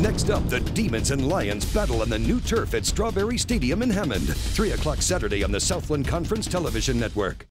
Next up, the Demons and Lions battle on the new turf at Strawberry Stadium in Hammond. 3 o'clock Saturday on the Southland Conference Television Network.